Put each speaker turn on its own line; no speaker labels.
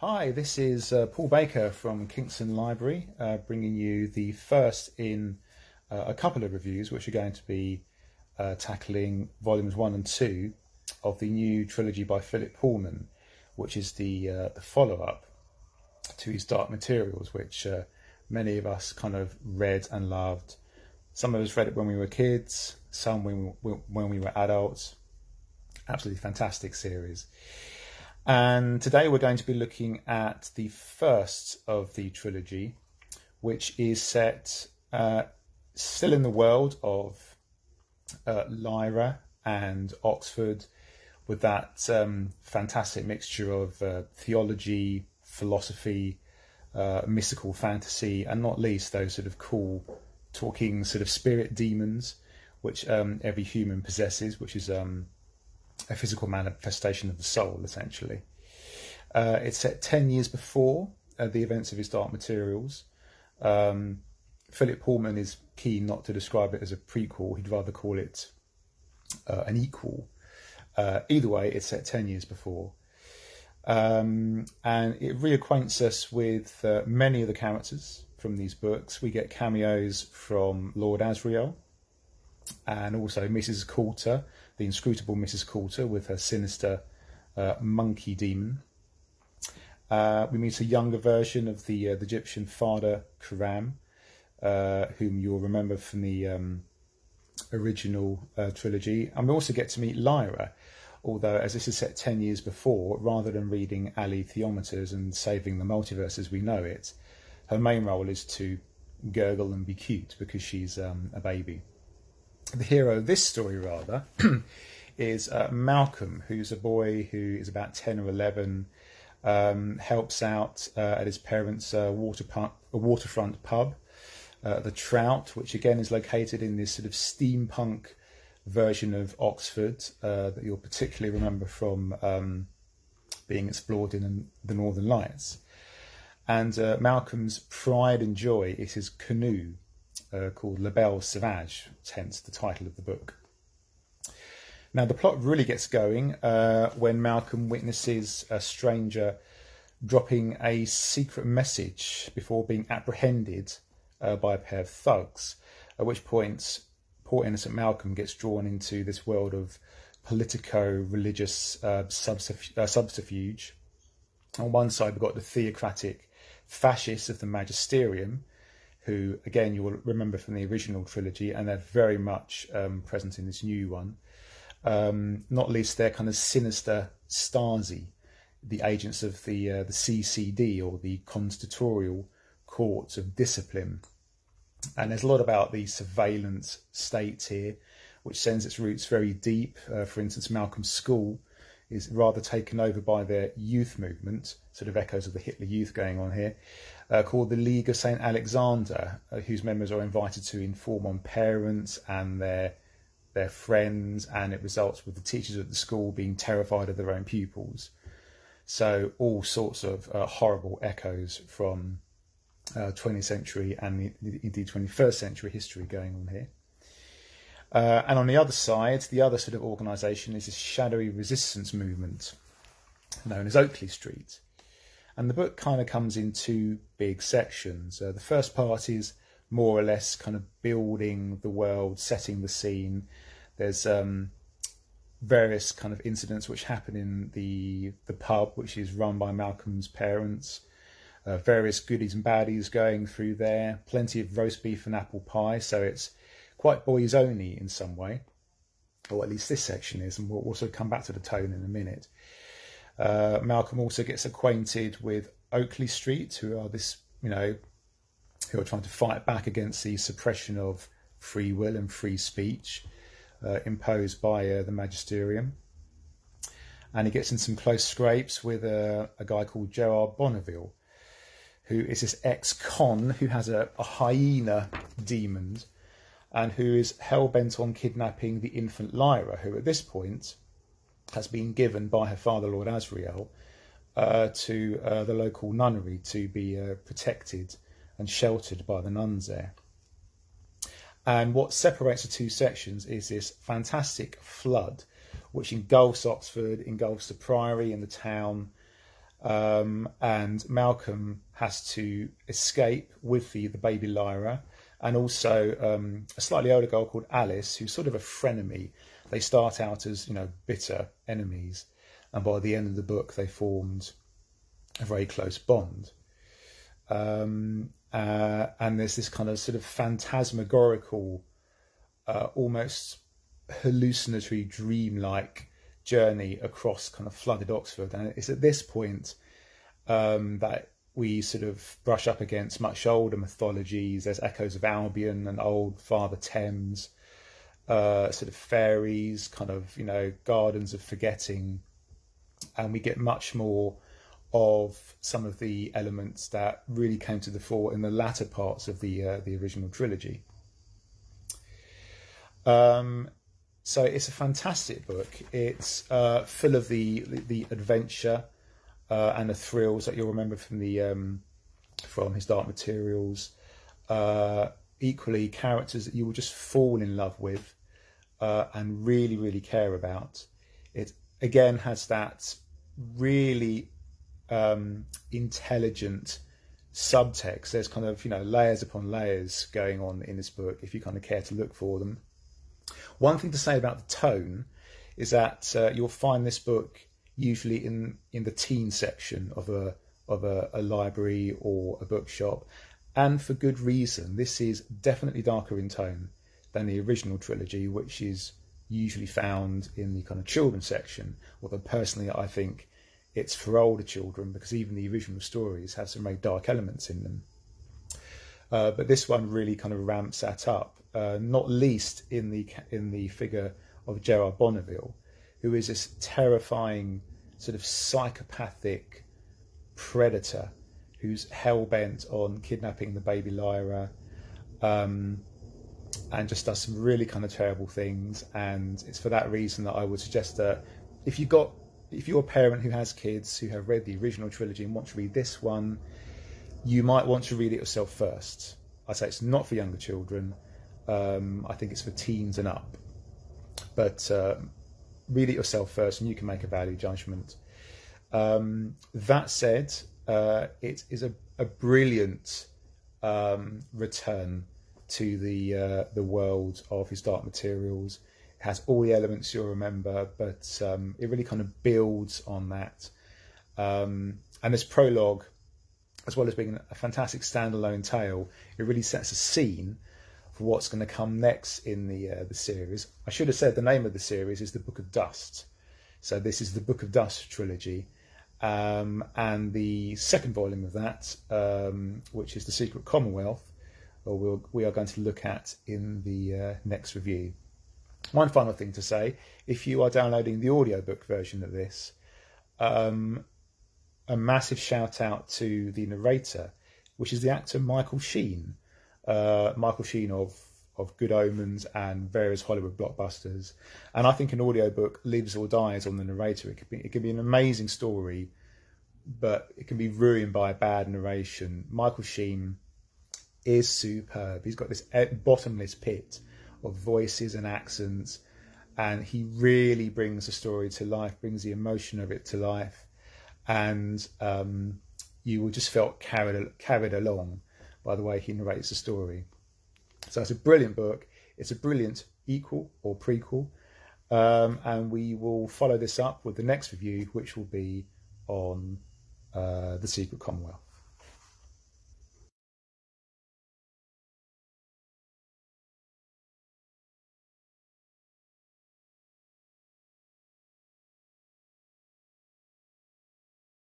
Hi, this is uh, Paul Baker from Kingston Library, uh, bringing you the first in uh, a couple of reviews, which are going to be uh, tackling volumes one and two of the new trilogy by Philip Pullman, which is the, uh, the follow up to his Dark Materials, which uh, many of us kind of read and loved. Some of us read it when we were kids, some when we, when we were adults. Absolutely fantastic series. And today we're going to be looking at the first of the trilogy, which is set uh, still in the world of uh, Lyra and Oxford, with that um, fantastic mixture of uh, theology, philosophy, uh, mystical fantasy, and not least those sort of cool talking sort of spirit demons, which um, every human possesses, which is um, a physical manifestation of the soul, essentially. Uh, it's set 10 years before uh, the events of his Dark Materials. Um, Philip Pullman is keen not to describe it as a prequel, he'd rather call it uh, an equal. Uh, either way, it's set 10 years before. Um, and it reacquaints us with uh, many of the characters from these books. We get cameos from Lord Asriel and also Mrs. Coulter, the inscrutable Mrs. Coulter with her sinister uh, monkey demon. Uh, we meet a younger version of the, uh, the Gyptian Father Coram, uh, whom you'll remember from the um, original uh, trilogy. And we also get to meet Lyra, although as this is set 10 years before, rather than reading alethiometers and saving the multiverse as we know it, her main role is to gurgle and be cute because she's um, a baby the hero of this story, rather, is uh, Malcolm, who's a boy who is about 10 or 11, um, helps out uh, at his parents' uh, water pu- waterfront pub, uh, the Trout, which again is located in this sort of steampunk version of Oxford uh, that you'll particularly remember from um, being explored in the Northern Lights. And uh, Malcolm's pride and joy is his canoe, uh, called La Belle Sauvage, hence the title of the book. Now, the plot really gets going uh, when Malcolm witnesses a stranger dropping a secret message before being apprehended uh, by a pair of thugs, at which point poor innocent Malcolm gets drawn into this world of politico religious uh, uh, subterfuge. On one side, we've got the theocratic fascists of the magisterium, who, again, you will remember from the original trilogy, and they're very much um, present in this new one. Um, not least their kind of sinister Stasi, the agents of the uh, the CCD or the Consistorial Courts of Discipline. And there's a lot about the surveillance state here, which sends its roots very deep. Uh, for instance, Malcolm's school is rather taken over by their youth movement, sort of echoes of the Hitler Youth going on here, uh, called the League of St. Alexander, uh, whose members are invited to inform on parents and their their friends, and it results with the teachers at the school being terrified of their own pupils. So all sorts of uh, horrible echoes from 20th uh, century and indeed 21st century history going on here. Uh, and on the other side, the other sort of organisation is this shadowy resistance movement known as Oakley Street. And the book kind of comes in two big sections. Uh, the first part is more or less kind of building the world, setting the scene. There's um, various kind of incidents which happen in the the pub, which is run by Malcolm's parents. Uh, various goodies and baddies going through there. Plenty of roast beef and apple pie, so it's quite boys only in some way, or at least this section is, and we'll also come back to the tone in a minute. Uh, Malcolm also gets acquainted with Oakley Street, who are this, you know, who are trying to fight back against the suppression of free will and free speech uh, imposed by uh, the magisterium. And he gets in some close scrapes with a, a guy called Gerard Bonneville, who is this ex-con who has a, a hyena demon and who is hell bent on kidnapping the infant Lyra, who at this point has been given by her father, Lord Asriel, uh, to uh, the local nunnery to be uh, protected and sheltered by the nuns there. And what separates the two sections is this fantastic flood, which engulfs Oxford, engulfs the priory and the town, Um, and Malcolm has to escape with the, the baby Lyra and also um, a slightly older girl called Alice, who's sort of a frenemy. They start out as, you know, bitter enemies. And by the end of the book, they formed a very close bond. Um, uh, and there's this kind of sort of phantasmagorical, uh, almost hallucinatory, dream-like journey across kind of flooded Oxford. And it's at this point um, that we sort of brush up against much older mythologies. There's echoes of Albion and old Father Thames, uh, sort of fairies, kind of, you know, gardens of forgetting. And we get much more of some of the elements that really came to the fore in the latter parts of the uh, the original trilogy. Um, so it's a fantastic book. It's uh, full of the the adventure uh, and the thrills that you'll remember from the um, from his Dark Materials. Uh, equally, characters that you will just fall in love with uh, and really, really care about. It again has that really um, intelligent subtext. There's kind of you know layers upon layers going on in this book if you kind of care to look for them. One thing to say about the tone is that uh, you'll find this book usually in in the teen section of a of a, a library or a bookshop, and for good reason. This is definitely darker in tone than the original trilogy, which is usually found in the kind of children's section. Although personally, I think it's for older children because even the original stories have some very dark elements in them. Uh, but this one really kind of ramps that up, uh, not least in the in the figure of Gerard Bonneville, who is this terrifying sort of psychopathic predator who's hell bent on kidnapping the baby Lyra, um, and just does some really kind of terrible things. And it's for that reason that I would suggest that if you got if you're a parent who has kids who have read the original trilogy and want to read this one, you might want to read it yourself first. I say it's not for younger children. Um, I think it's for teens and up. But uh, read it yourself first, and you can make a value judgment. Um, that said, uh, it is a, a brilliant um, return to the uh, the world of his Dark Materials It has all the elements you'll remember, but um, it really kind of builds on that. Um, and this prologue, as well as being a fantastic standalone tale, it really sets a scene for what's going to come next in the uh, the series. I should have said the name of the series is the Book of Dust. So this is the Book of Dust trilogy, um, and the second volume of that, um, which is the Secret Commonwealth, we'll, we are going to look at in the uh, next review. One final thing to say if you are downloading the audiobook version of this, um, a massive shout out to the narrator, which is the actor Michael Sheen. Uh, Michael Sheen of of Good Omens and various Hollywood blockbusters. And I think an audiobook lives or dies on the narrator. It could be it could be an amazing story, but it can be ruined by a bad narration. Michael Sheen is superb. He's got this bottomless pit of voices and accents, and he really brings the story to life, brings the emotion of it to life, and um, you will just felt carried carried along by the way he narrates the story. So it's a brilliant book. It's a brilliant equal or prequel, um, and we will follow this up with the next review, which will be on uh, the Secret Commonwealth.